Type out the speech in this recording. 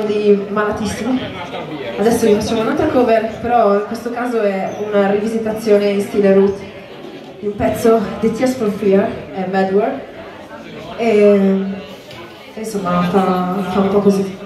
di Malatissimo Adesso vi facciamo un'altra cover, però in questo caso è una rivisitazione in stile root di un pezzo di Tears for Fear, è Bad Word, e insomma fa, fa un po' così.